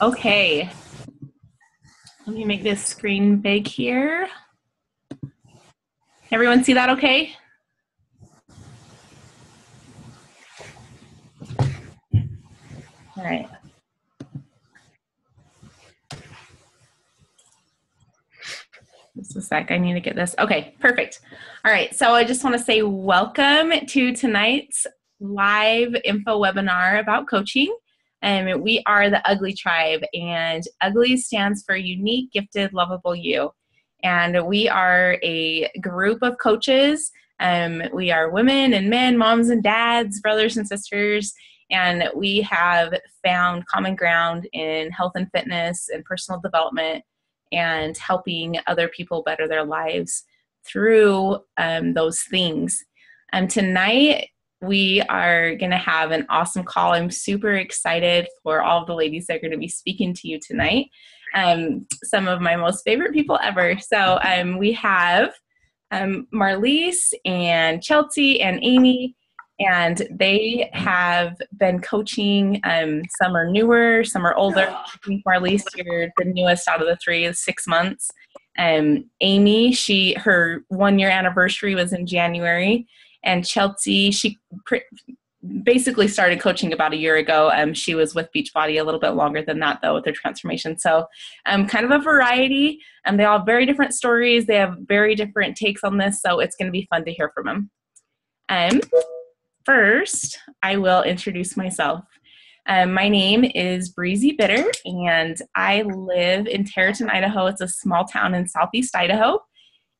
Okay. Let me make this screen big here. Everyone see that okay? All right. Just a sec, I need to get this. Okay, perfect. All right, so I just want to say welcome to tonight's live info webinar about coaching. Um, we are the Ugly Tribe, and Ugly stands for Unique, Gifted, Lovable You. And we are a group of coaches. Um, we are women and men, moms and dads, brothers and sisters, and we have found common ground in health and fitness and personal development and helping other people better their lives through um, those things. And um, tonight we are going to have an awesome call. I'm super excited for all the ladies that are going to be speaking to you tonight. Um, some of my most favorite people ever. So um, we have um, Marlise and Cheltzey and Amie, and they have been coaching. Um, some are newer, some are older. I think Marlise, you're the newest out of the three, six months. Um, Amie, she her one year anniversary was in January and Cheltzey, she pr- basically started coaching about a year ago. Um, she was with Beachbody a little bit longer than that, though, with her transformation. So, um, kind of a variety. And um, they all have very different stories. They have very different takes on this. So, it's going to be fun to hear from them. Um, first, I will introduce myself. Um, my name is Breezie Bitter, and I live in Terreton, Idaho. It's a small town in southeast Idaho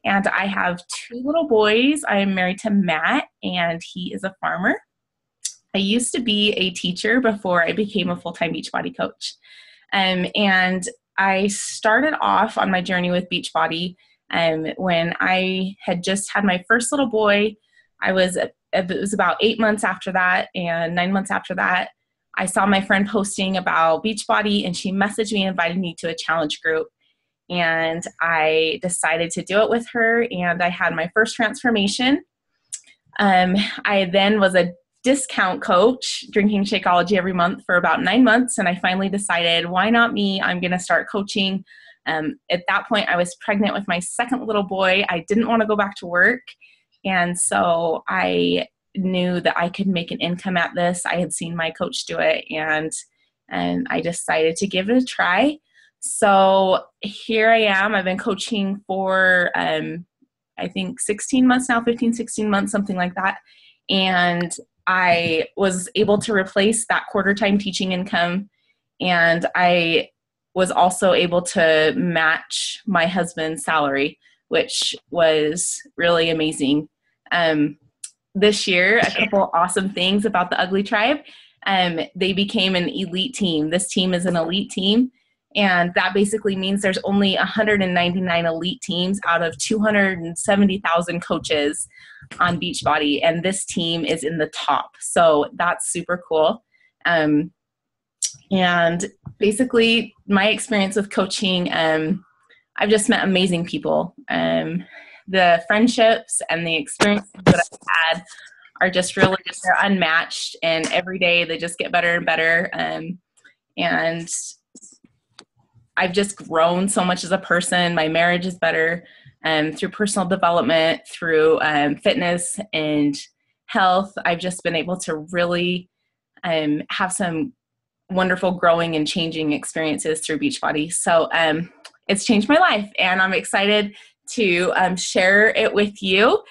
and I have two little boys. I am married to Matt, and he is a farmer. I used to be a teacher before I became a full time Beachbody coach. Um, and I started off on my journey with Beachbody um, when I had just had my first little boy. I was, it was about eight months after that, and nine months after that, I saw my friend posting about Beachbody, and she messaged me and invited me to a challenge group and I decided to do it with her, and I had my first transformation. Um, I then was a discount coach drinking Shakeology every month for about nine months, and I finally decided, why not me? I'm going to start coaching. Um, at that point, I was pregnant with my second little boy. I didn't want to go back to work, and so I knew that I could make an income at this. I had seen my coach do it, and and I decided to give it a try. So here I am. I've been coaching for, um, I think, 16 months now, 15, 16 months, something like that. And I was able to replace that quarter time teaching income. And I was also able to match my husband's salary, which was really amazing. Um, this year, a couple awesome things about the Ugly Tribe. Um, they became an elite team. This team is an elite team and that basically means there's only 199 elite teams out of 270,000 coaches on Beachbody, and this team is in the top. So that's super cool. Um, and basically, my experience with coaching, um, I've just met amazing people. Um, the friendships and the experiences that I've had are just really just they're unmatched, and every day they just get better and better. Um, and I've just grown so much as a person. My marriage is better um, through personal development, through um, fitness and health. I've just been able to really um, have some wonderful growing and changing experiences through Beachbody. So um, it's changed my life, and I'm excited to um, share it with you.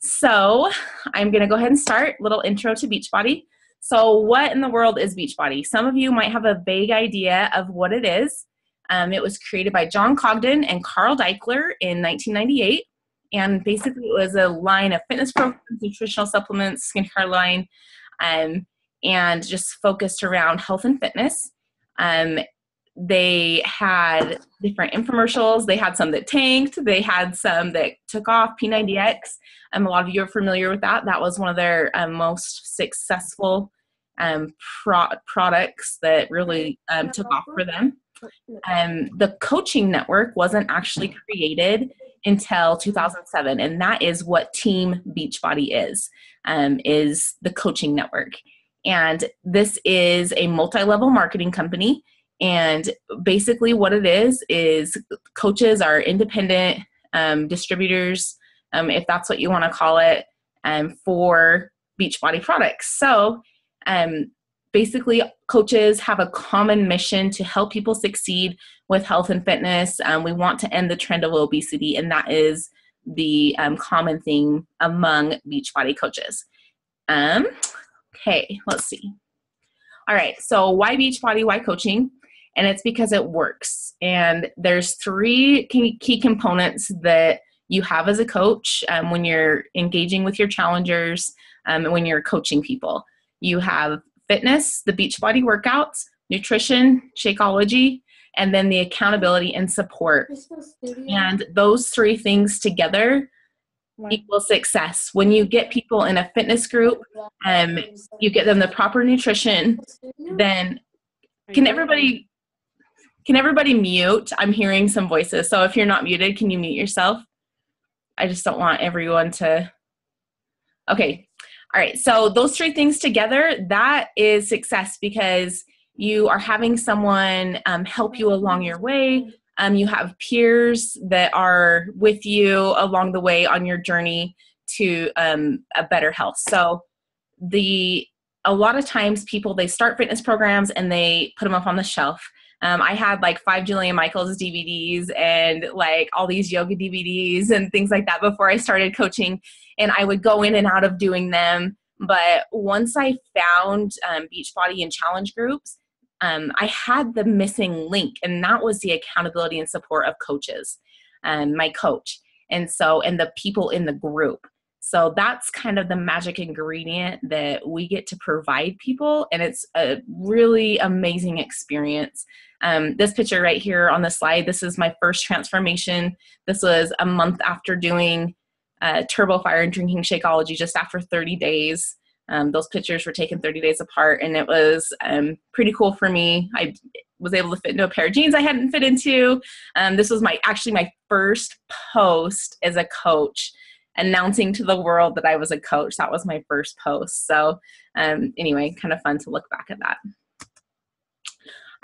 So I'm going to go ahead and start. Little intro to Beachbody. So, what in the world is Beachbody? Some of you might have a vague idea of what it is. Um, it was created by Jon Congdon and Carl Daikeler in 1998. And basically, it was a line of fitness programs, nutritional supplements, skincare line, um, and just focused around health and fitness. Um, they had different infomercials. They had some that tanked. They had some that took off. P90X. Um, a lot of you are familiar with that. That was one of their um, most successful um, pro- products that really um, took off for them um, the coaching network wasn't actually created until 2007 and that is what team beachbody is um, is the coaching network And this is a multi level marketing company. And basically, what it is is coaches are independent um, distributors, um, if that's what you want to call it, um, for Beachbody products. So, um, basically, coaches have a common mission to help people succeed with health and fitness. Um, we want to end the trend of obesity, and that is the um, common thing among Beachbody coaches. Um, okay, let's see. All right, so why Beachbody? Why coaching? And it's because it works. And there's three key, components that you have as a coach um, when you're engaging with your challengers, um, when you're coaching people. You have fitness, the Beachbody workouts, nutrition, Shakeology, and then the accountability and support. And those three things together equal success. When you get people in a fitness group, um, you get them the proper nutrition, then can everybody can everybody mute? I'm hearing some voices. So if you're not muted, can you mute yourself? I just don't want everyone to Okay. All right. So those three things together, that is success because you are having someone um, help you along your way. Um, you have peers that are with you along the way on your journey to um, a better health. So the a lot of times people they start fitness programs and they put them up on the shelf. Um, I had like five Jillian Michaels DVDs and like all these yoga DVDs and things like that before I started coaching, and I would go in and out of doing them. But once I found um, Beachbody and challenge groups, um, I had the missing link, and that was the accountability and support of coaches, um, my coach, and so and the people in the group. So that's kind of the magic ingredient that we get to provide people, and it's a really amazing experience. Um, this picture right here on the slide, this is my first transformation. This was a month after doing uh, Turbo Fire and drinking Shakeology, just after 30 days. Um, those pictures were taken 30 days apart, and it was um, pretty cool for me. I was able to fit into a pair of jeans I hadn't fit into. Um, this was my actually my first post as a coach, announcing to the world that I was a coach. That was my first post. So um, anyway, kind of fun to look back at that.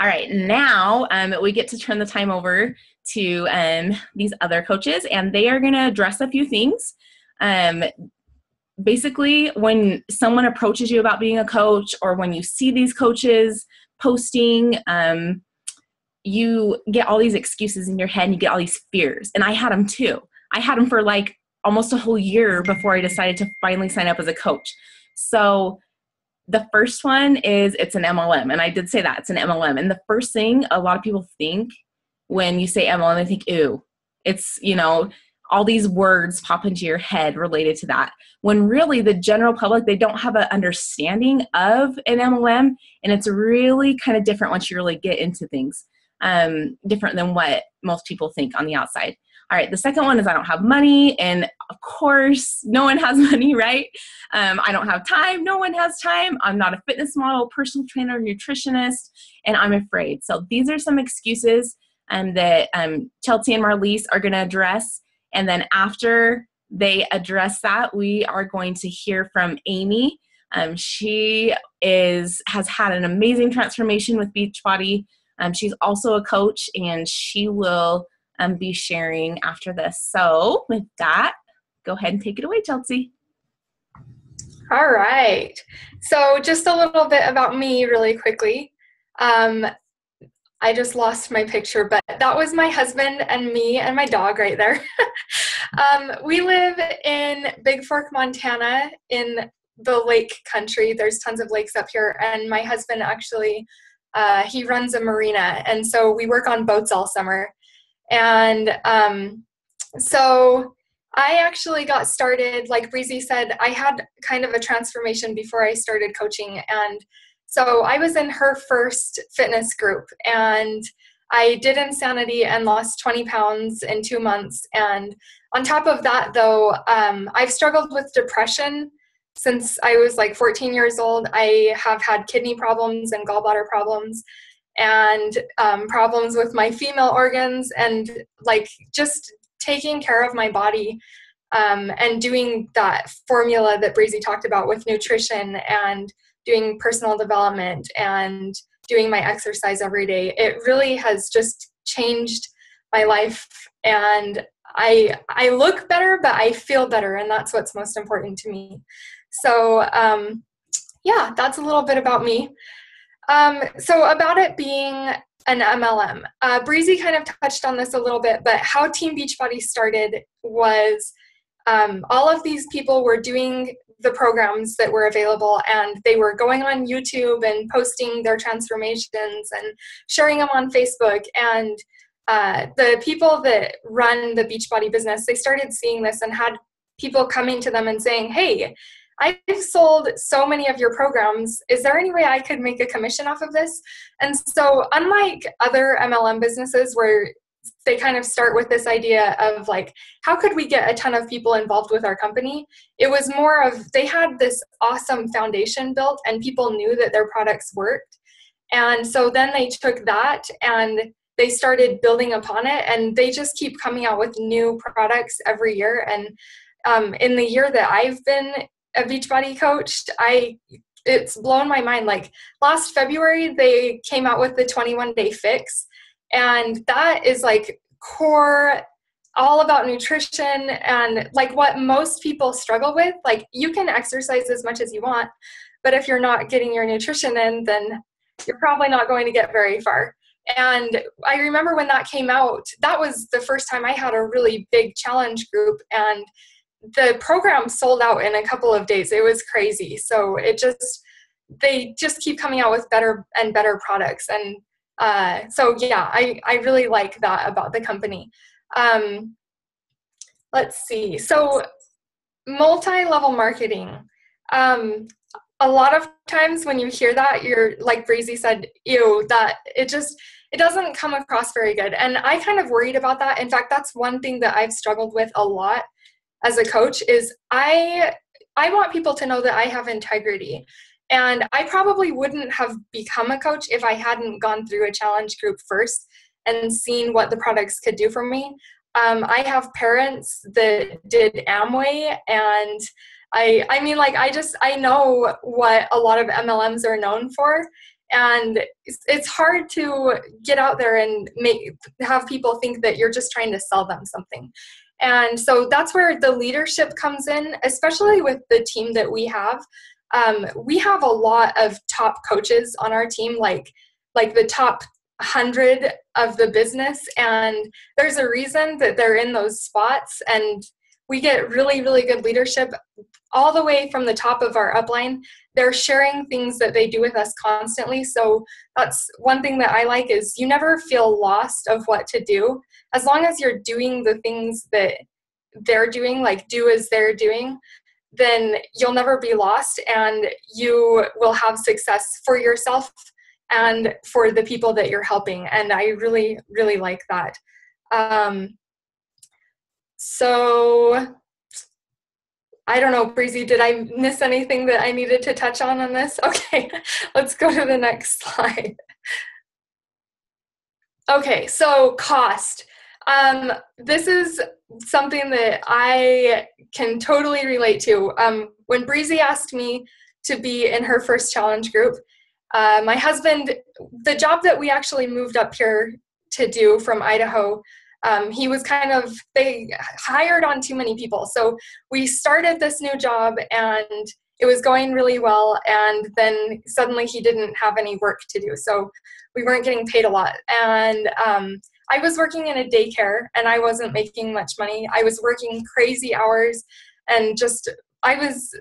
All right, now um, we get to turn the time over to um, these other coaches, and they are going to address a few things. Um, basically when someone approaches you about being a coach or when you see these coaches posting um, you get all these excuses in your head and you get all these fears and i had them too i had them for like almost a whole year before i decided to finally sign up as a coach so the first one is it's an mlm and i did say that it's an mlm and the first thing a lot of people think when you say mlm they think ooh it's you know all these words pop into your head related to that when really the general public they don't have an understanding of an mlm and it's really kind of different once you really get into things um, different than what most people think on the outside all right the second one is i don't have money and of course no one has money right um, i don't have time no one has time i'm not a fitness model personal trainer nutritionist and i'm afraid so these are some excuses um, that um, cheltzey and marlise are going to address and then after they address that, we are going to hear from Amie. Um, she is has had an amazing transformation with Beachbody. Um, she's also a coach, and she will um, be sharing after this. So, with that, go ahead and take it away, Cheltzey. All right. So, just a little bit about me, really quickly. Um, I just lost my picture, but that was my husband and me and my dog right there. um, we live in Big Fork, Montana, in the lake country. There's tons of lakes up here, and my husband actually uh, he runs a marina, and so we work on boats all summer. And um, so I actually got started, like Breezie said, I had kind of a transformation before I started coaching, and so I was in her first fitness group and I did insanity and lost 20 pounds in two months. And on top of that, though, um, I've struggled with depression since I was like 14 years old. I have had kidney problems and gallbladder problems and um, problems with my female organs and like just taking care of my body um, and doing that formula that Breezie talked about with nutrition and doing personal development and doing my exercise every day. It really has just changed my life and I I look better, but I feel better, and that's what's most important to me. So um, yeah, that's a little bit about me. Um, so about it being an MLM, uh, Breezie kind of touched on this a little bit, but how Team Beachbody started was um, all of these people were doing the programs that were available and they were going on YouTube and posting their transformations and sharing them on Facebook. And uh, the people that run the Beachbody business they started seeing this and had people coming to them and saying hey I've sold so many of your programs. Is there any way I could make a commission off of this? And so, unlike other MLM businesses where they kind of start with this idea of like, how could we get a ton of people involved with our company? It was more of they had this awesome foundation built and people knew that their products worked. And so then they took that and they started building upon it and they just keep coming out with new products every year. And um, in the year that I've been a Beachbody coach, I it's blown my mind. Like last February, they came out with the 21 day fix, and that is like core all about nutrition and like what most people struggle with. Like you can exercise as much as you want, but if you're not getting your nutrition in, then you're probably not going to get very far. And I remember when that came out, that was the first time I had a really big challenge group and the program sold out in a couple of days. It was crazy. So it just they just keep coming out with better and better products. And uh, so yeah, I I really like that about the company. Um, let's see. So multi-level marketing. Um, a lot of times when you hear that, you're like Breezie said, ew, that it just it doesn't come across very good. And I kind of worried about that. In fact, that's one thing that I've struggled with a lot as a coach is I I want people to know that I have integrity. And I probably wouldn't have become a coach if I hadn't gone through a challenge group first and seen what the products could do for me. Um, I have parents that did Amway and I I mean like I just I know what a lot of MLMs are known for and it's, it's hard to get out there and make have people think that you're just trying to sell them something and so that's where the leadership comes in, especially with the team that we have. Um, we have a lot of top coaches on our team, like like the top hundred of the business, and there's a reason that they're in those spots. And we get really, really good leadership all the way from the top of our upline. They're sharing things that they do with us constantly. So that's one thing that I like is you never feel lost of what to do. As long as you're doing the things that they're doing, like do as they're doing, then you'll never be lost and you will have success for yourself and for the people that you're helping. And I really, really like that. Um, so I don't know, Breezie, did I miss anything that I needed to touch on on this? Okay, let's go to the next slide. Okay, so cost. Um, this is something that I can totally relate to. Um, when Breezie asked me to be in her first challenge group, uh, my husband, the job that we actually moved up here to do from Idaho, um, he was kind of they hired on too many people so we started this new job and it was going really well and then suddenly he didn't have any work to do so we weren't getting paid a lot and um, i was working in a daycare and i wasn't making much money i was working crazy hours and just i was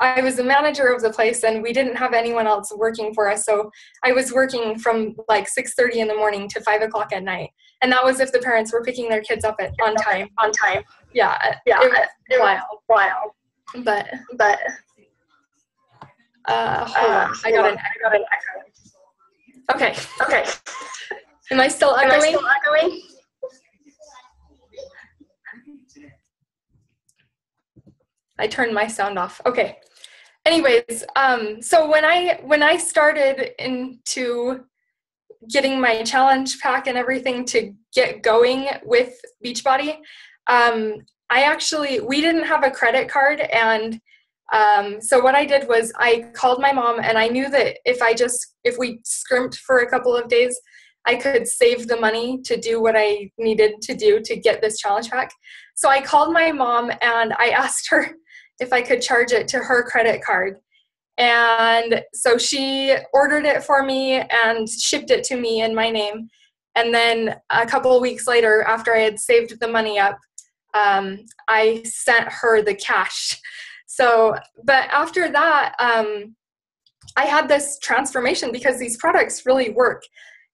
I was the manager of the place and we didn't have anyone else working for us. So I was working from like 6.30 in the morning to 5 o'clock at night. And that was if the parents were picking their kids up at on time. On time. Yeah. Yeah. It was, it wild. Wild. But, but, uh, hold uh, on. I got, an, I got an echo. Okay. Okay. Am I still echoing? Am I still echoing? I turned my sound off. Okay. Anyways, um, so when I when I started into getting my challenge pack and everything to get going with Beachbody, um, I actually we didn't have a credit card and Um, so what I did was I called my mom, and I knew that if I just if we scrimped for a couple of days, I could save the money to do what I needed to do to get this challenge pack. So I called my mom and I asked her if I could charge it to her credit card. And so she ordered it for me and shipped it to me in my name. And then a couple weeks later, after I had saved the money up, um, I sent her the cash. So, but after that, um, I had this transformation because these products really work.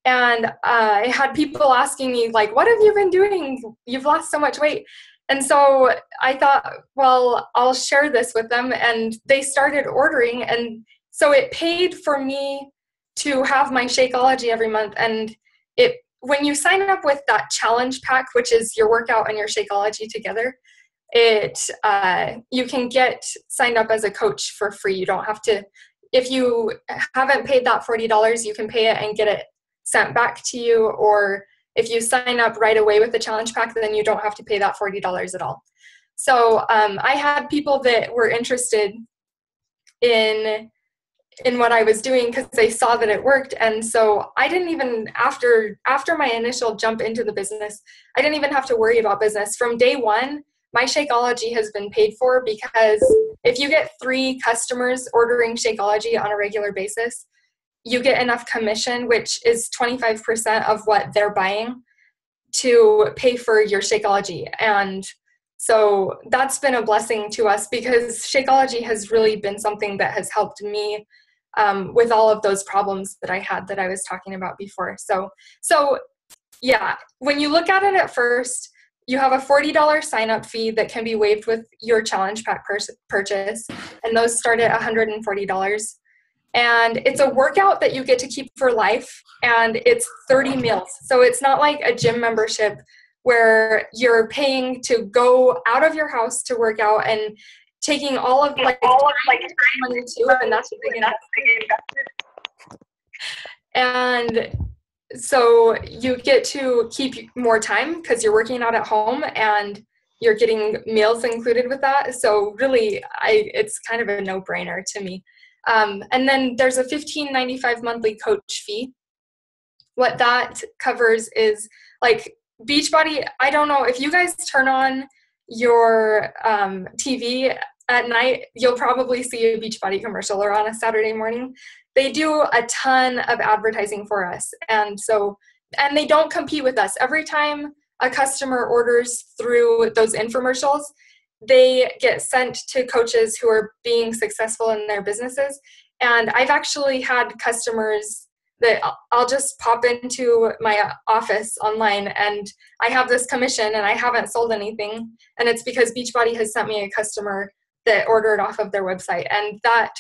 And uh, I had people asking me, like, what have you been doing? You've lost so much weight. And so I thought, well, I'll share this with them. And they started ordering. And so it paid for me to have my Shakeology every month. And it when you sign up with that challenge pack, which is your workout and your Shakeology together, it uh, you can get signed up as a coach for free. You don't have to. If you haven't paid that forty dollars, you can pay it and get it sent back to you. Or if you sign up right away with the challenge pack, then you don't have to pay that forty dollars at all. So um, I had people that were interested in in what I was doing because they saw that it worked. And so I didn't even after after my initial jump into the business, I didn't even have to worry about business. From day one, my Shakeology has been paid for because if you get three customers ordering Shakeology on a regular basis, you get enough commission, which is 25% of what they're buying, to pay for your Shakeology. And so that's been a blessing to us because Shakeology has really been something that has helped me um, with all of those problems that I had that I was talking about before. So, so yeah, when you look at it at first, you have a $40 sign up fee that can be waived with your challenge pack purchase, and those start at $140. And it's a workout that you get to keep for life, and it's 30 meals. So it's not like a gym membership where you're paying to go out of your house to work out and taking all of like all of like money too, and that's a big investment. And so you get to keep more time because you're working out at home and you're getting meals included with that. So really, I it's kind of a no-brainer to me. Um, and then there's a $15.95 monthly coach fee. What that covers is like Beachbody. I don't know if you guys turn on your um, TV at night, you'll probably see a Beachbody commercial or on a Saturday morning. They do a ton of advertising for us. And so, and they don't compete with us. Every time a customer orders through those infomercials, they get sent to coaches who are being successful in their businesses. And I've actually had customers that I'll just pop into my office online and I have this commission and I haven't sold anything. And it's because Beachbody has sent me a customer that ordered off of their website. And that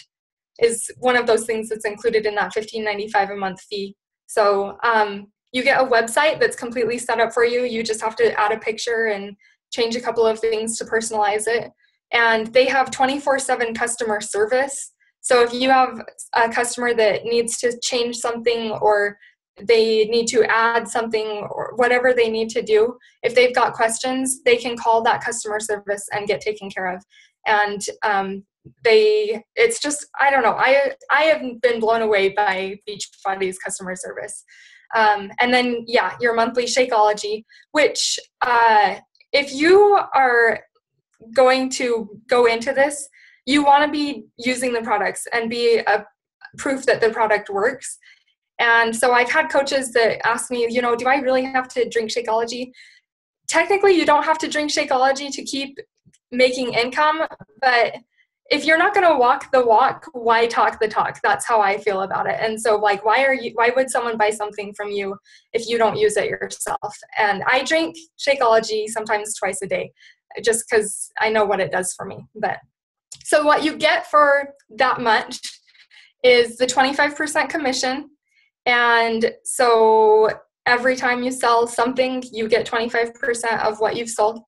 is one of those things that's included in that $15.95 a month fee. So um, you get a website that's completely set up for you. You just have to add a picture and change a couple of things to personalize it. And they have 24 7 customer service. So if you have a customer that needs to change something or they need to add something or whatever they need to do, if they've got questions, they can call that customer service and get taken care of and um, they it's just i don't know i i have been blown away by beachbody's customer service um, and then yeah your monthly shakeology which uh, if you are going to go into this you want to be using the products and be a proof that the product works. And so i've had coaches that ask me you know do i really have to drink shakeology? Technically you don't have to drink shakeology to keep making income but if you're not going to walk the walk why talk the talk? That's how i feel about it. And so like why are you why would someone buy something from you if you don't use it yourself? And i drink shakeology sometimes twice a day just because i know what it does for me. But so what you get for that much is the 25% commission. And so every time you sell something you get 25% of what you've sold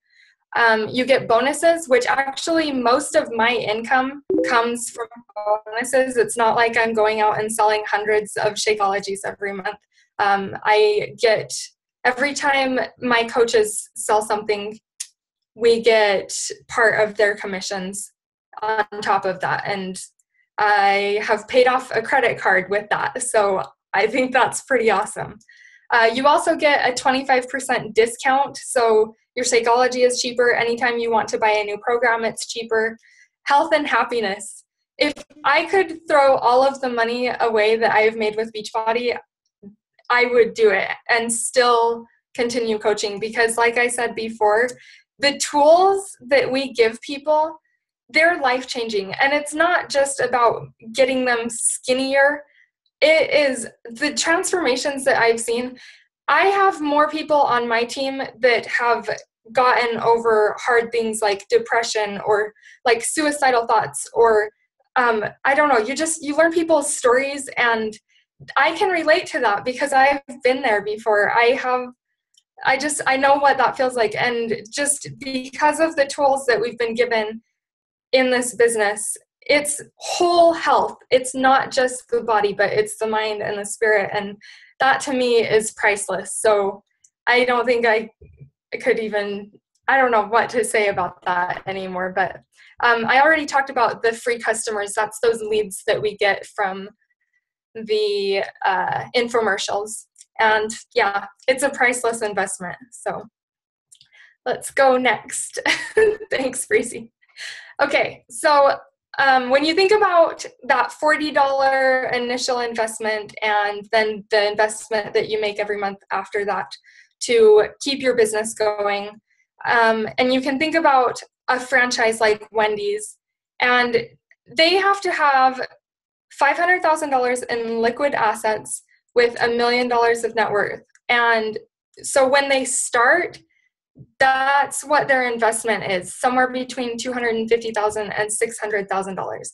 um, you get bonuses, which actually most of my income comes from bonuses. It's not like I'm going out and selling hundreds of Shakeologies every month. Um, I get every time my coaches sell something, we get part of their commissions on top of that. And I have paid off a credit card with that. So I think that's pretty awesome. Uh, you also get a 25% discount. So your Shakeology is cheaper. Anytime you want to buy a new program, it's cheaper. Health and happiness. If I could throw all of the money away that I've made with Beachbody, I would do it and still continue coaching because, like I said before, the tools that we give people they're life changing and it's not just about getting them skinnier it is the transformations that i've seen. I have more people on my team that have gotten over hard things like depression or like suicidal thoughts or um, i don't know you just you learn people's stories and i can relate to that because i've been there before. I have i just i know what that feels like. And just because of the tools that we've been given in this business it's whole health. It's not just the body but it's the mind and the spirit and that to me is priceless. So i don't think i could even i don't know what to say about that anymore but um, i already talked about the free customers. That's those leads that we get from the uh, infomercials. And yeah it's a priceless investment. So let's go next. Thanks Breezie. Okay, so um, when you think about that $40 initial investment and then the investment that you make every month after that to keep your business going, um, and you can think about a franchise like Wendy's, and they have to have $500,000 in liquid assets with a million dollars of net worth. And so when they start, that's what their investment is somewhere between $250,000 and $600,000.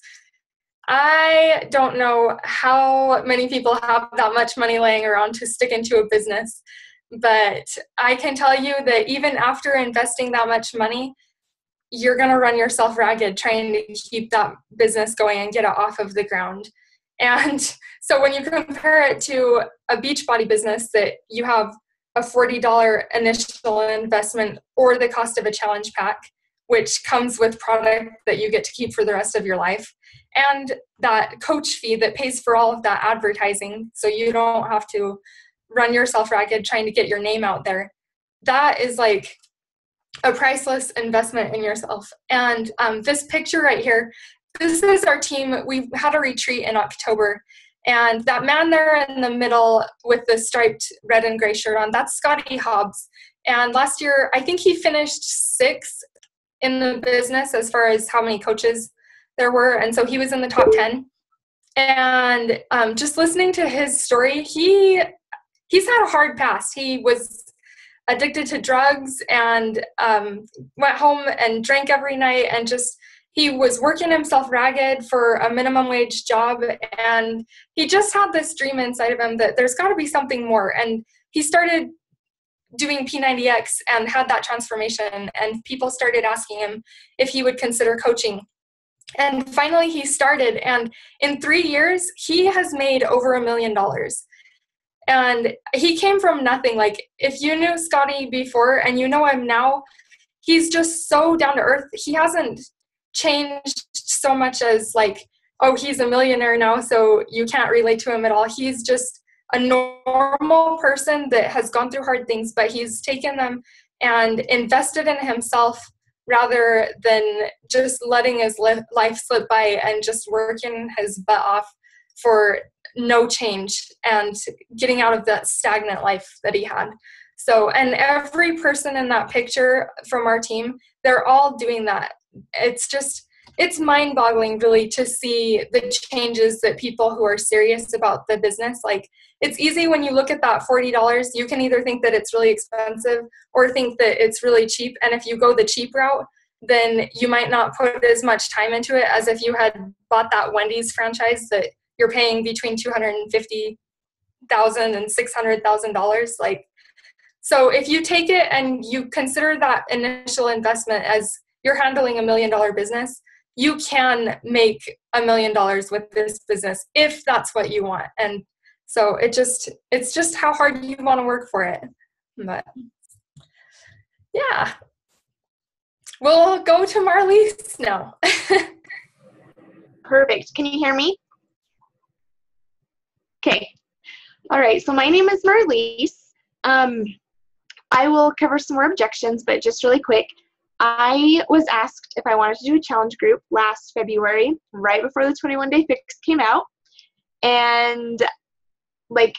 I don't know how many people have that much money laying around to stick into a business, but I can tell you that even after investing that much money, you're going to run yourself ragged trying to keep that business going and get it off of the ground. And so when you compare it to a Beachbody business that you have a $40 initial investment or the cost of a challenge pack, which comes with product that you get to keep for the rest of your life, and that coach fee that pays for all of that advertising so you don't have to run yourself ragged trying to get your name out there. That is like a priceless investment in yourself. And um, this picture right here, this is our team. We had a retreat in October and that man there in the middle with the striped red and gray shirt on, that's Scotty Hobbs. And last year, I think he finished sixth in the business as far as how many coaches there were. And so he was in the top 10. And um, just listening to his story, he he's had a hard past. He was addicted to drugs and um, went home and drank every night and just he was working himself ragged for a minimum wage job and he just had this dream inside of him that there's got to be something more. And he started doing p90x and had that transformation and people started asking him if he would consider coaching. And finally he started and in three years he has made over a million dollars. And he came from nothing. Like if you knew scotty before and you know him now he's just so down to earth. He hasn't changed so much as like oh he's a millionaire now so you can't relate to him at all. He's just a normal person that has gone through hard things but he's taken them and invested in himself rather than just letting his life slip by and just working his butt off for no change and getting out of that stagnant life that he had. So and every person in that picture from our team they're all doing that it's just it's mind boggling really to see the changes that people who are serious about the business like it's easy when you look at that $40 you can either think that it's really expensive or think that it's really cheap and if you go the cheap route then you might not put as much time into it as if you had bought that wendy's franchise that you're paying between 250000 and $600000 like so if you take it and you consider that initial investment as you're handling a million dollar business, you can make a million dollars with this business if that's what you want. And so it just it's just how hard you want to work for it. But yeah. We'll go to Marlise now. Perfect. Can you hear me? Okay. All right. So my name is Marlise. Um, I will cover some more objections, but just really quick. I was asked if I wanted to do a challenge group last February, right before the 21 day fix came out. And like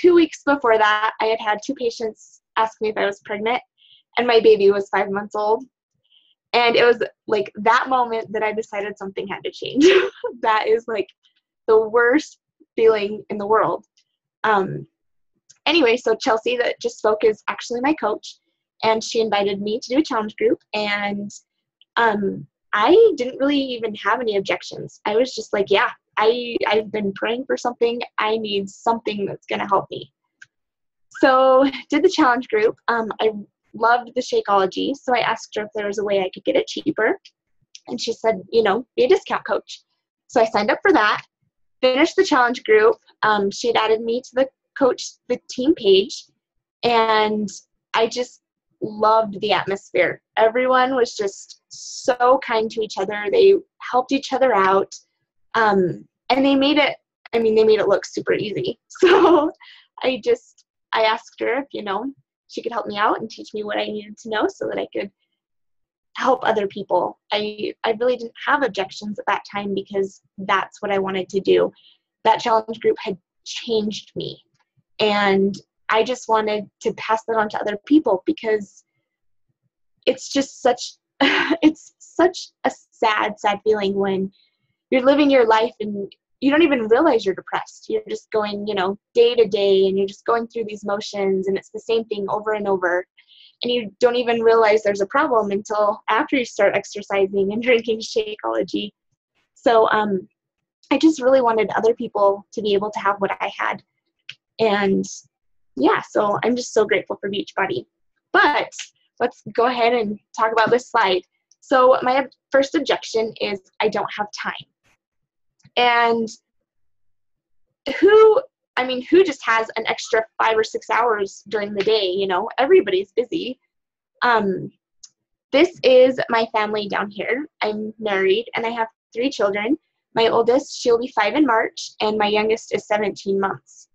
two weeks before that, I had had two patients ask me if I was pregnant, and my baby was five months old. And it was like that moment that I decided something had to change. that is like the worst feeling in the world. Um, anyway, so Cheltzey, that just spoke, is actually my coach, and she invited me to do a challenge group. And um, I didn't really even have any objections. I was just like, yeah, I I've been praying for something. I need something that's gonna help me. So did the challenge group. Um, I loved the Shakeology, so I asked her if there was a way I could get it cheaper, and she said, you know, be a discount coach. So I signed up for that. Finished the challenge group. Um, she had added me to the coach the team page, and I just loved the atmosphere. Everyone was just so kind to each other. They helped each other out. Um, and they made it, I mean, they made it look super easy. So I just, I asked her if, you know, she could help me out and teach me what I needed to know so that I could help other people. I, I really didn't have objections at that time because that's what I wanted to do. That challenge group had changed me. And I just wanted to pass that on to other people because it's just such it's such a sad sad feeling when you're living your life and you don't even realize you're depressed. You're just going, you know, day to day and you're just going through these motions and it's the same thing over and over. And you don't even realize there's a problem until after you start exercising and drinking Shakeology. So um, I just really wanted other people to be able to have what I had. And yeah, so I'm just so grateful for Beachbody. But let's go ahead and talk about this slide. So my first objection is I don't have time. And who, I mean, who just has an extra five or six hours during the day? You know, everybody's busy. Um, this is my family down here. I'm married and I have three children. My oldest, she'll be five in March, and my youngest is 17 months.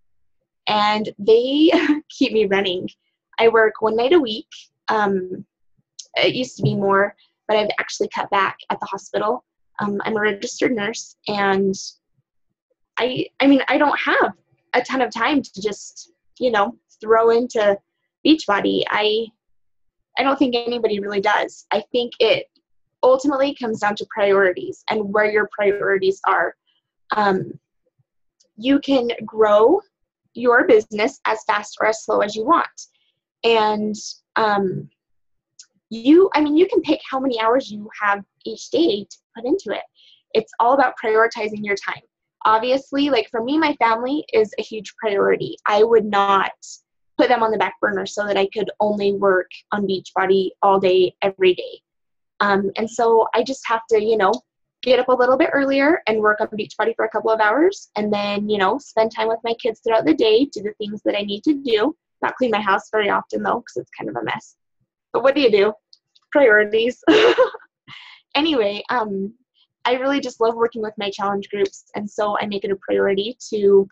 And they keep me running. I work one night a week. Um, it used to be more, but I've actually cut back at the hospital. Um, I'm a registered nurse, and I I mean I don't have a ton of time to just you know throw into Beachbody. I I don't think anybody really does. I think it ultimately comes down to priorities and where your priorities are. Um, you can grow your business as fast or as slow as you want, and um, you I mean you can pick how many hours you have each day to put into it. It's all about prioritizing your time. Obviously, like for me, my family is a huge priority. I would not put them on the back burner so that I could only work on Beachbody all day, every day. Um, and so I just have to, you know, get up a little bit earlier and work on Beachbody for a couple of hours and then, you know, spend time with my kids throughout the day, do the things that I need to do. Not clean my house very often though, because it's kind of a mess. But what do you do? Priorities. anyway, um, I really just love working with my challenge groups, and so I make it a priority to,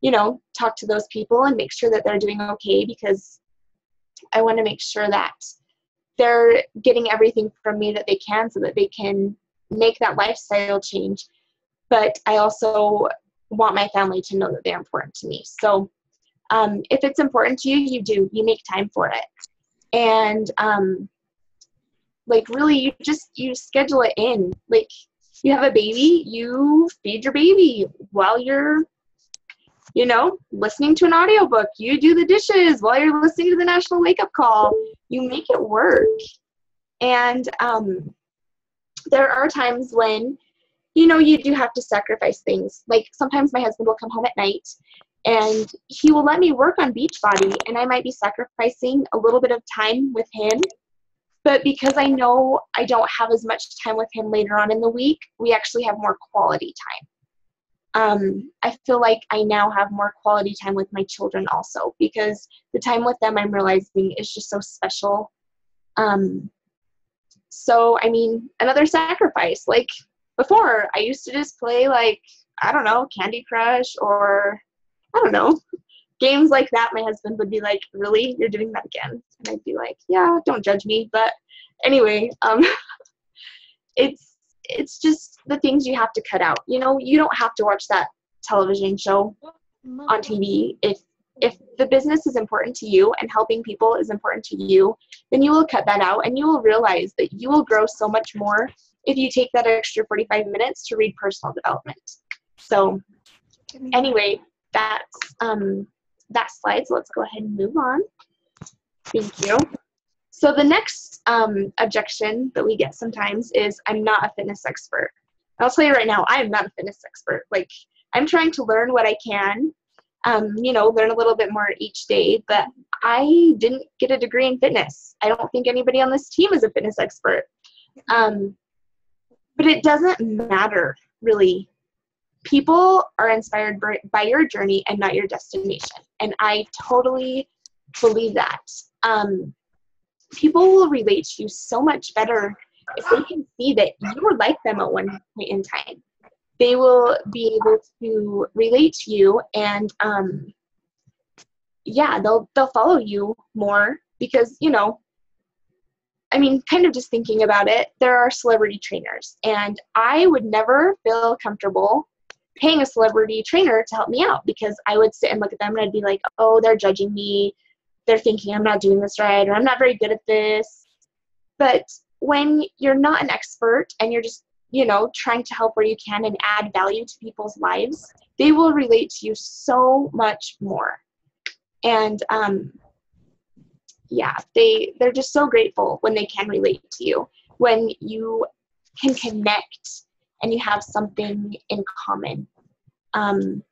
you know, talk to those people and make sure that they're doing okay because I want to make sure that they're getting everything from me that they can so that they can make that lifestyle change. But I also want my family to know that they're important to me. So um, if it's important to you, you do, you make time for it. And um, like really you just you schedule it in like you have a baby you feed your baby while you're you know listening to an audiobook you do the dishes while you're listening to the national wake up call you make it work and um, there are times when you know you do have to sacrifice things like sometimes my husband will come home at night and he will let me work on beachbody and i might be sacrificing a little bit of time with him but because I know I don't have as much time with him later on in the week, we actually have more quality time. Um, I feel like I now have more quality time with my children also because the time with them I'm realizing is just so special. Um, so, I mean, another sacrifice. Like, before I used to just play like I don't know Candy Crush or I don't know games like that. My husband would be like, "Really, you're doing that again?" And I'd be like, "Yeah, don't judge me." But anyway, um, it's it's just the things you have to cut out. You know, you don't have to watch that television show on TV if if the business is important to you and helping people is important to you, then you will cut that out and you will realize that you will grow so much more if you take that extra 45 minutes to read personal development. So anyway, that's um, that slide. So let's go ahead and move on. Thank you. So the next um, objection that we get sometimes is I'm not a fitness expert. I'll tell you right now, I am not a fitness expert. Like I'm trying to learn what I can um, you know, learn a little bit more each day. But I didn't get a degree in fitness. I don't think anybody on this team is a fitness expert. Um, but it doesn't matter, really. People are inspired by your journey and not your destination. And I totally believe that. Um, people will relate to you so much better if they can see that you were like them at one point in time they will be able to relate to you and um, yeah they'll they'll follow you more because you know i mean kind of just thinking about it there are celebrity trainers and i would never feel comfortable paying a celebrity trainer to help me out because i would sit and look at them and i'd be like oh they're judging me. They're thinking i'm not doing this right or i'm not very good at this. But when you're not an expert and you're just you know, trying to help where you can and add value to people's lives, they will relate to you so much more. And um, yeah, they they're just so grateful when they can relate to you, when you can connect and you have something in common um,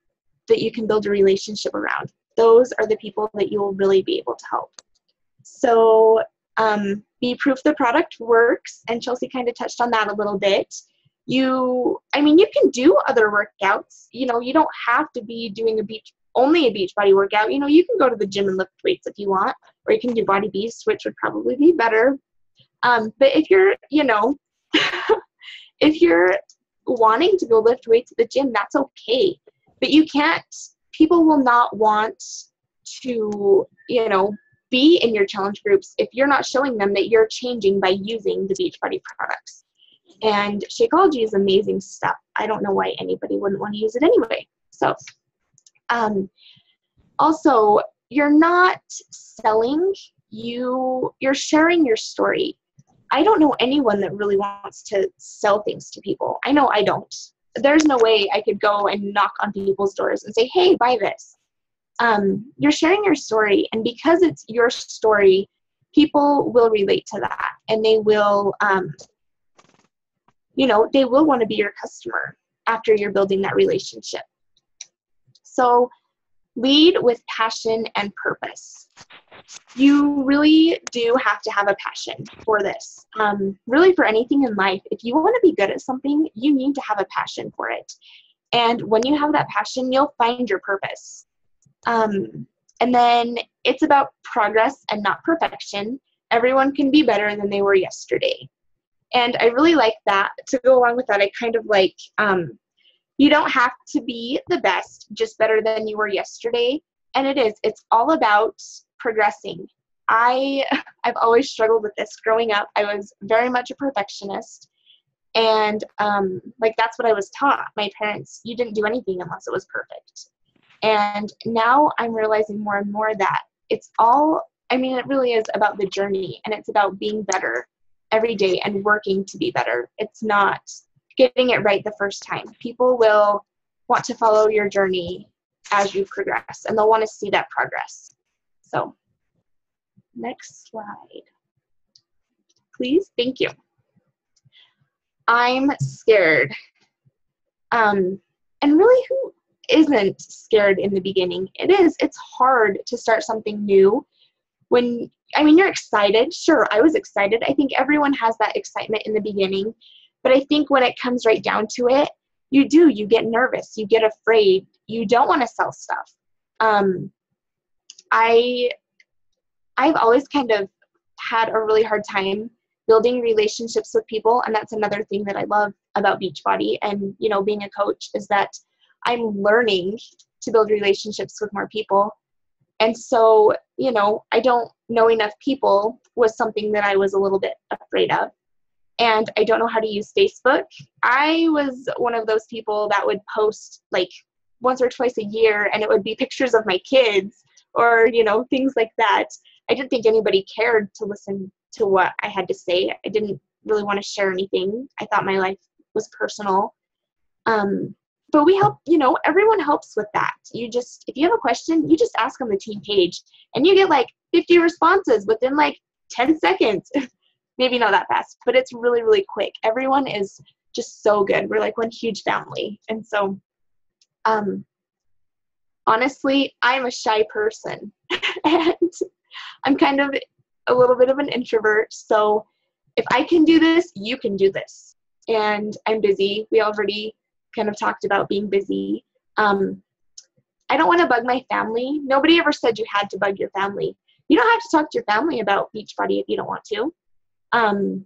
that you can build a relationship around. Those are the people that you will really be able to help. So um, be proof the product works, and Cheltzey kind of touched on that a little bit. You, I mean, you can do other workouts. You know, you don't have to be doing a beach only a Beachbody workout. You know, you can go to the gym and lift weights if you want, or you can do body beast, which would probably be better. Um, but if you're, you know, if you're wanting to go lift weights at the gym, that's okay. But you can't. People will not want to, you know, be in your challenge groups if you're not showing them that you're changing by using the Beachbody products. And Shakeology is amazing stuff. I don't know why anybody wouldn't want to use it anyway. So, um, also, you're not selling, you you're sharing your story. I don't know anyone that really wants to sell things to people. I know I don't. There's no way I could go and knock on people's doors and say, "Hey, buy this." Um, you're sharing your story, and because it's your story, people will relate to that, and they will, um, you know, they will want to be your customer after you're building that relationship. So, lead with passion and purpose. You really do have to have a passion for this. Um, really, for anything in life, if you want to be good at something, you need to have a passion for it. And when you have that passion, you'll find your purpose. Um, and then it's about progress and not perfection. Everyone can be better than they were yesterday. And I really like that. To go along with that, I kind of like um, you don't have to be the best, just better than you were yesterday. And it is, it's all about progressing. I I've always struggled with this growing up. I was very much a perfectionist. And um, like that's what I was taught. My parents, you didn't do anything unless it was perfect. And now I'm realizing more and more that it's all, I mean, it really is about the journey and it's about being better every day and working to be better. It's not getting it right the first time. People will want to follow your journey as you progress and they'll want to see that progress. So, next slide. Please, thank you. I'm scared. Um, and really, who isn't scared in the beginning. It is. It's hard to start something new when I mean you're excited. Sure, I was excited. I think everyone has that excitement in the beginning, but I think when it comes right down to it, you do. You get nervous. You get afraid. You don't want to sell stuff. Um, I I've always kind of had a really hard time building relationships with people and that's another thing that i love about beachbody and you know being a coach is that i'm learning to build relationships with more people. And so you know i don't know enough people was something that i was a little bit afraid of. And i don't know how to use facebook. I was one of those people that would post like once or twice a year and it would be pictures of my kids or you know things like that. I didn't think anybody cared to listen to what i had to say. I didn't really want to share anything. I thought my life was personal. Um, but we help you know everyone helps with that. You just if you have a question you just ask on the team page and you get like 50 responses within like 10 seconds. Maybe not that fast but it's really really quick. Everyone is just so good. We're like one huge family. And so um honestly i'm a shy person. And i'm kind of a little bit of an introvert. So if i can do this you can do this. And i'm busy. We already kind of talked about being busy. Um, I don't want to bug my family. Nobody ever said you had to bug your family. You don't have to talk to your family about Beachbody if you don't want to. Um,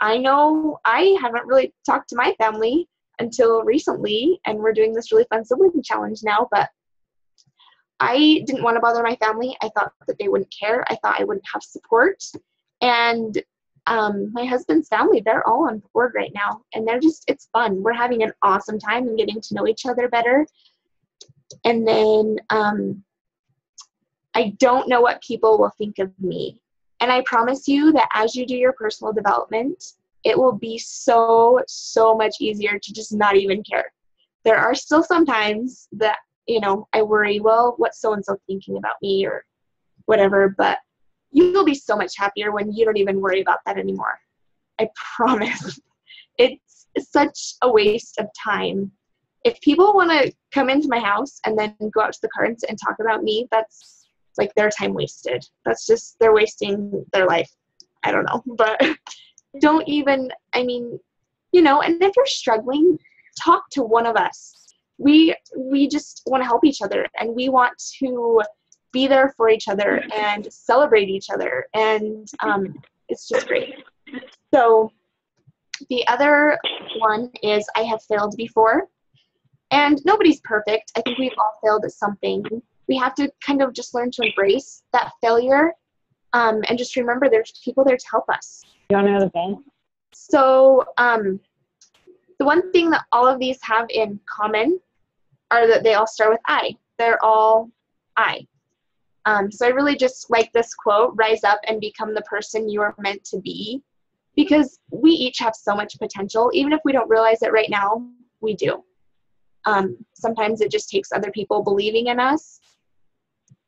I know I haven't really talked to my family until recently, and we're doing this really fun sibling challenge now, but I didn't want to bother my family. I thought that they wouldn't care. I thought I wouldn't have support. And um, my husband's family, they're all on board right now. And they're just, it's fun. We're having an awesome time and getting to know each other better. And then um, I don't know what people will think of me. And I promise you that as you do your personal development, it will be so, so much easier to just not even care. There are still some times that, you know, I worry, well, what's so and so thinking about me or whatever, but you'll be so much happier when you don't even worry about that anymore. I promise. It's such a waste of time. If people want to come into my house and then go out to the cards and talk about me, that's like their time wasted. That's just they're wasting their life. I don't know, but don't even I mean, you know, and if you're struggling, talk to one of us. We we just want to help each other and we want to be there for each other and celebrate each other. And um, it's just great. So the other one is I have failed before. And nobody's perfect. I think we've all failed at something. We have to kind of just learn to embrace that failure um, and just remember there's people there to help us. You want to know the phone? So, um, the one thing that all of these have in common are that they all start with I. They're all I. Um, so I really just like this quote rise up and become the person you are meant to be because we each have so much potential. Even if we don't realize it right now, we do. Um, sometimes it just takes other people believing in us,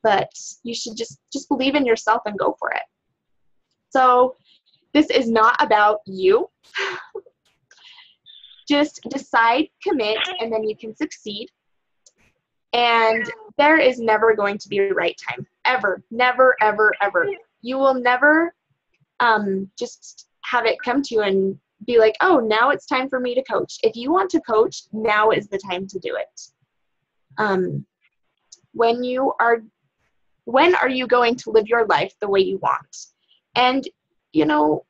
but you should just just believe in yourself and go for it. So this is not about you. just decide, commit, and then you can succeed. And there is never going to be a right time, ever, never, ever, ever. You will never um, just have it come to you and be like, oh, now it's time for me to coach. If you want to coach, now is the time to do it. Um, when you are, when are you going to live your life the way you want? And, you know,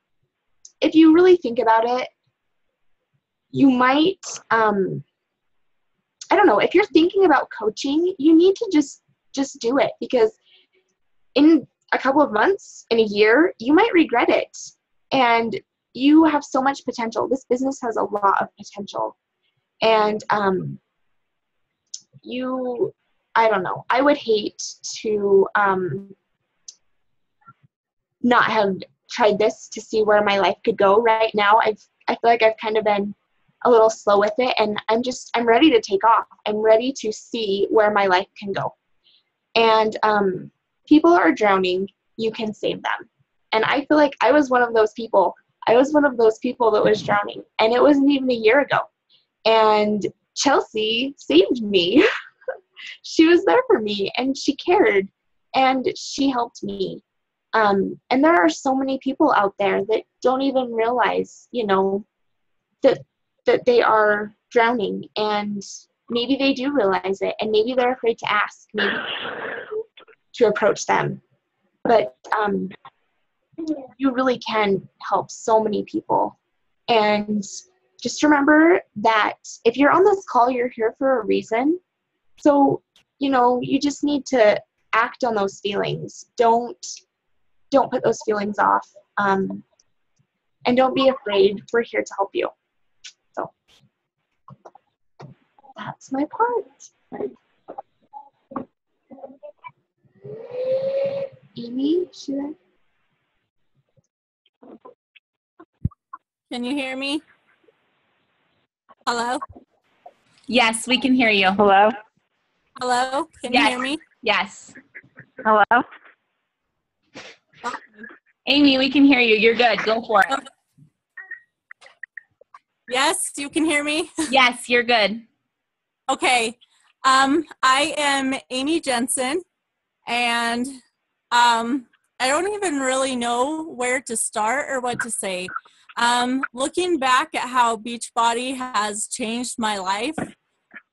if you really think about it, you might, um, I don't know, if you're thinking about coaching, you need to just just do it because in a couple of months, in a year, you might regret it. And you have so much potential. This business has a lot of potential. And um, you, I don't know, I would hate to um, not have tried this to see where my life could go right now. I've, I feel like I've kind of been a little slow with it and i'm just i'm ready to take off. I'm ready to see where my life can go. And um, people are drowning. You can save them. And i feel like i was one of those people. I was one of those people that was drowning. And it wasn't even a year ago. And cheltzey saved me. She was there for me and she cared and she helped me. Um, and there are so many people out there that don't even realize you know that that they are drowning and maybe they do realize it and maybe they're afraid to ask maybe to approach them but um, you really can help so many people. And just remember that if you're on this call, you're here for a reason. So, you know, you just need to act on those feelings. Don't don't put those feelings off. Um, and don't be afraid. We're here to help you. So that's my part. Amie, should I? Can you hear me? Hello? Yes, we can hear you. Hello? Hello? Can Yes. you hear me? Yes. Hello? Amie, we can hear you. You're good. Go for it. Yes, you can hear me? Yes, you're good. Okay. Um, I am Amie Jensen, and um, I don't even really know where to start or what to say. Um, looking back at how Beachbody has changed my life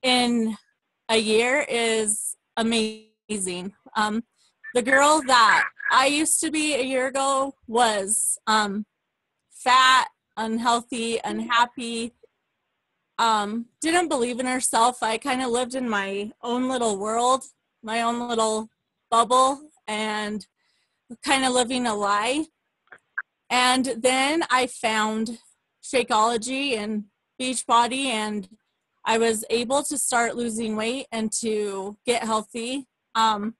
in a year is amazing. Um, the girl that I used to be a year ago was um, fat, unhealthy, unhappy, um, didn't believe in herself. I kind of lived in my own little world, my own little bubble, and kind of living a lie. And then I found Shakeology and Beachbody, and I was able to start losing weight and to get healthy. Um,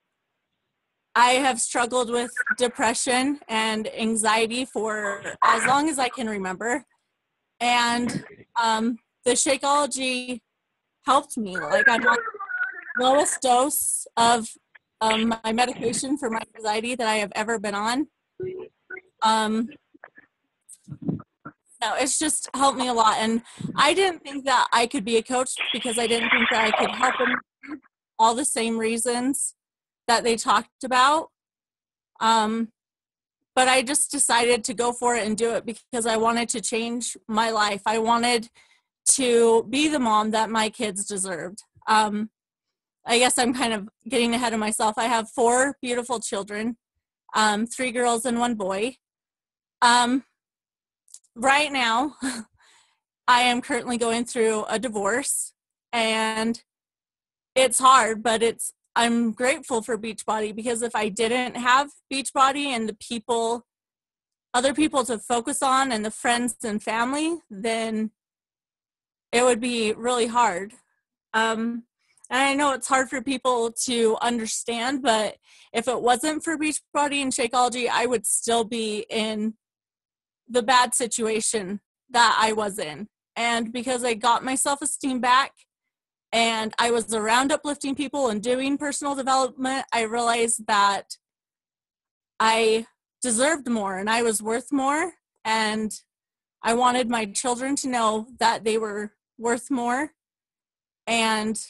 I have struggled with depression and anxiety for as long as I can remember. And um, the Shakeology helped me. Like I'm on the lowest dose of um, my medication for my anxiety that I have ever been on. Um, no, it's just helped me a lot. And I didn't think that I could be a coach because I didn't think that I could help them all the same reasons that they talked about. Um, but I just decided to go for it and do it because I wanted to change my life. I wanted to be the mom that my kids deserved. Um, I guess I'm kind of getting ahead of myself. I have four beautiful children, um, three girls and one boy. Um, right now, I am currently going through a divorce, and it's hard, but it's I'm grateful for Beachbody because if I didn't have Beachbody and the people, other people to focus on, and the friends and family, then it would be really hard. Um, and I know it's hard for people to understand, but if it wasn't for Beachbody and Shakeology, I would still be in the bad situation that I was in. And because I got my self esteem back and I was around uplifting people and doing personal development, I realized that I deserved more and I was worth more. And I wanted my children to know that they were worth more. And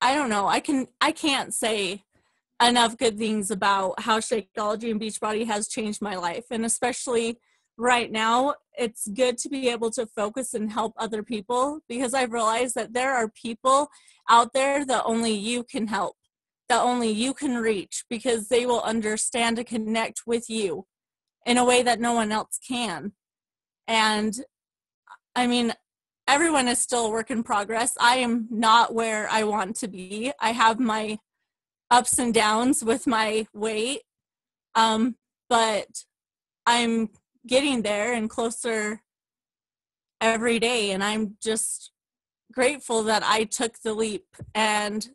I don't know, I can I can't say enough good things about how Shakeology and Beachbody has changed my life. And especially right now, it's good to be able to focus and help other people because I've realized that there are people out there that only you can help, that only you can reach because they will understand and connect with you in a way that no one else can. And I mean, everyone is still a work in progress. I am not where I want to be. I have my ups and downs with my weight. Um, but I'm getting there and closer every day. And I'm just grateful that I took the leap and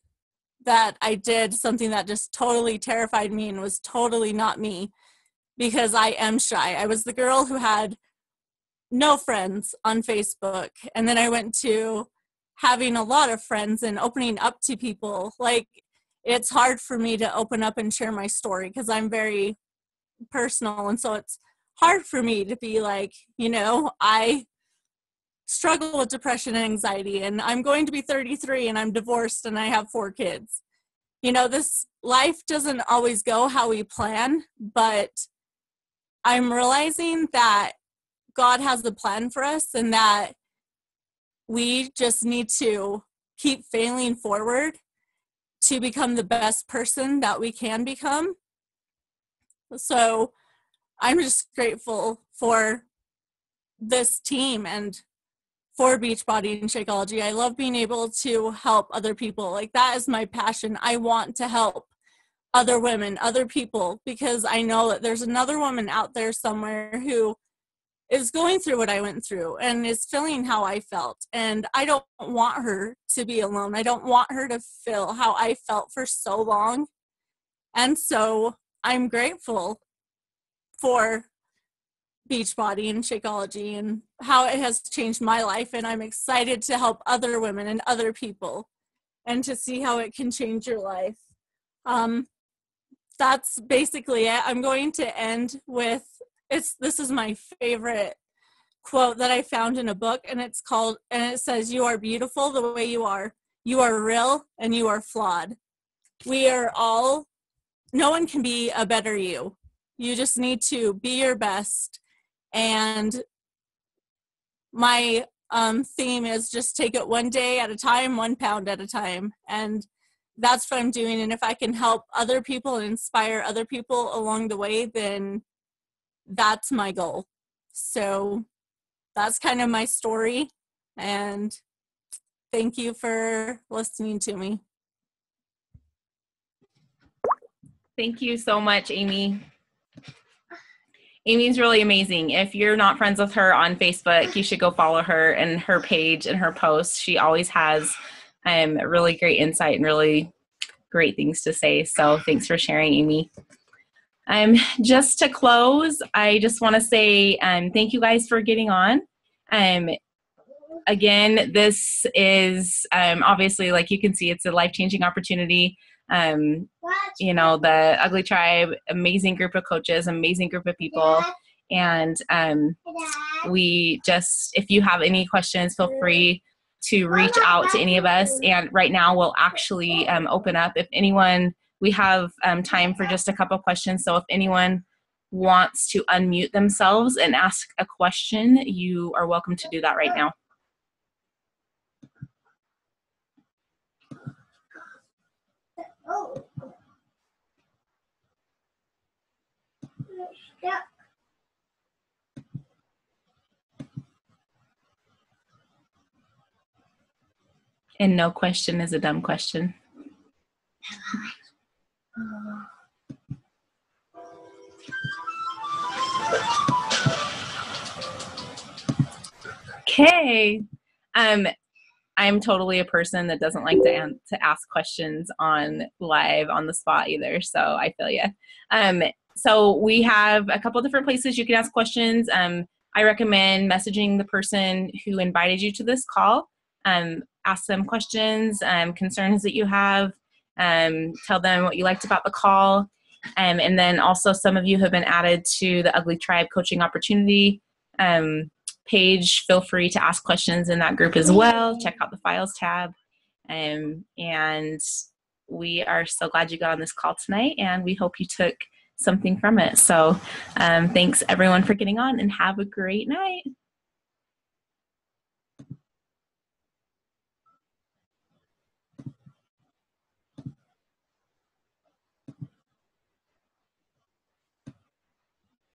that I did something that just totally terrified me and was totally not me because I am shy. I was the girl who had no friends on Facebook. And then I went to having a lot of friends and opening up to people. Like, it's hard for me to open up and share my story because I'm very personal. And so it's hard for me to be like, you know, I struggle with depression and anxiety, and I'm going to be 33 and I'm divorced and I have four kids. You know, this life doesn't always go how we plan, but I'm realizing that God has a plan for us and that we just need to keep failing forward to become the best person that we can become. So I'm just grateful for this team and for Beachbody and Shakeology. I love being able to help other people. Like that is my passion. I want to help other women, other people, because I know that there's another woman out there somewhere who is going through what I went through and is feeling how I felt. And I don't want her to be alone. I don't want her to feel how I felt for so long. And so I'm grateful for Beachbody and Shakeology and how it has changed my life. And I'm excited to help other women and other people and to see how it can change your life. Um, that's basically it. I'm going to end with it's this is my favorite quote that I found in a book and it's called and it says you are beautiful the way you are. You are real and you are flawed. We are all no one can be a better you. You just need to be your best and my um, theme is just take it one day at a time, one pound at a time. And that's what I'm doing. And if I can help other people and inspire other people along the way, then that's my goal. So that's kind of my story. And thank you for listening to me. Thank you so much, Amie. Amie's really amazing. If you're not friends with her on Facebook, you should go follow her and her page and her posts. She always has um, really great insight and really great things to say. So thanks for sharing, Amie. Um, just to close, I just want to say um, thank you guys for getting on. Um, again, this is um, obviously, like you can see, it's a life changing opportunity. Um, you know, the Ugly Tribe, amazing group of coaches, amazing group of people. And um, we just, if you have any questions, feel free to reach out to any of us. And right now, we'll actually um, open up if anyone we have um, time for just a couple questions. So if anyone wants to unmute themselves and ask a question, you are welcome to do that right now. And no question is a dumb question. Okay. Um, I'm totally a person that doesn't like to an- to ask questions on live on the spot either. So I feel you. Um, so we have a couple different places you can ask questions. Um, I recommend messaging the person who invited you to this call. Um, ask them questions, um, concerns that you have, um, tell them what you liked about the call. Um, and then also, some of you have been added to the Ugly Tribe Coaching Opportunity um, page. Feel free to ask questions in that group as well. Check out the Files tab. Um, and we are so glad you got on this call tonight, and we hope you took something from it. So, um, thanks everyone for getting on, and have a great night.